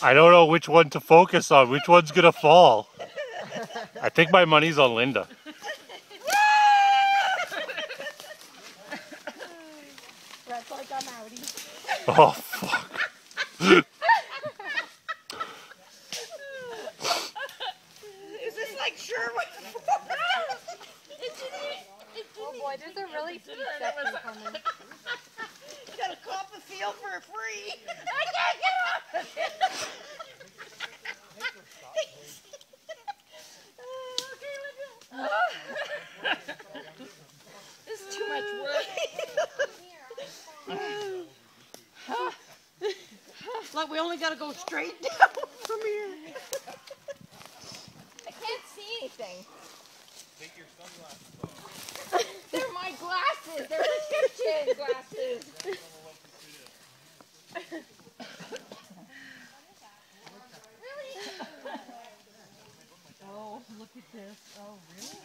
I don't know which one to focus on. Which one's gonna fall? I think my money's on Linda. That's like I'm outie. Oh fuck. Is this like Sherwood? Oh boy, there's a really steep section coming. You gotta cop a field for free. like we only got to go straight down from here. I can't see anything. Take your sunglasses off. They're my glasses. They're prescription glasses. really? Oh, look at this. Oh, really?